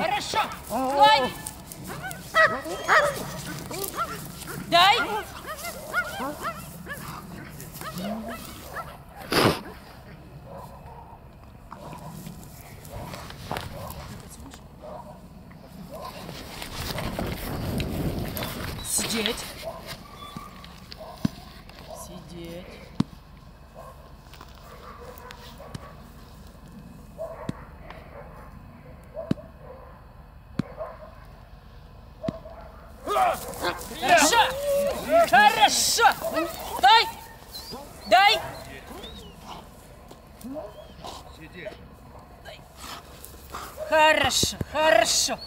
Хорошо. Ой. Дай. Сидеть. Сидеть. Хорошо! Хорошо! Дай! Дай! Дай. Хорошо, хорошо.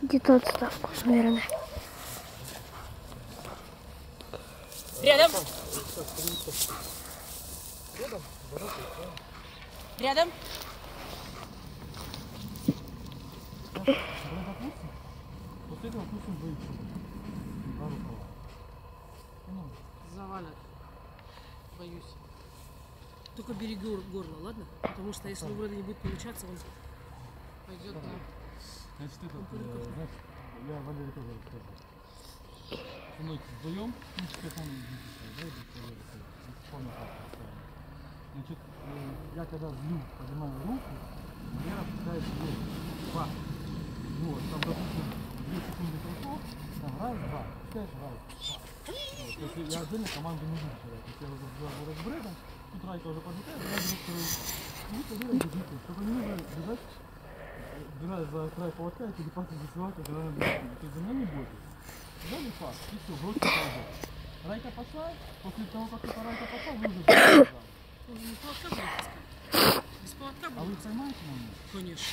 Где-то отставку, наверное. Рядом. Рядом. После этого пустим. Ну, Завалят. Боюсь. Только береги гор- горло, ладно? Потому что если вроде не будет получаться, он пойдет на... Значит, этот, э, знаешь, я Валерий тоже расскажу. Со мной вдвоем, ну, телефон да, или телефон, помню, как поставили. Значит, э, я когда злю, поднимаю руку, Вера пускает вверх. Два. Вот, там, допустим, две секунды прошло, там раз, два, пять, раз, то есть я отдельно команду не буду терять. Если я уже с Брэдом, тут Райка уже подлетает, я беру вторую. И тогда бежите. Только не нужно бежать Бирая за край поводка и телепатом засылать, когда она бежит. То есть за мной не бойтесь. Дали факт, и все, бросьте пойдет. Райка пошла, после того, как эта Райка пошла, вы уже бежите. Он же не поводка будет А вы будет. поймаете момент? Конечно.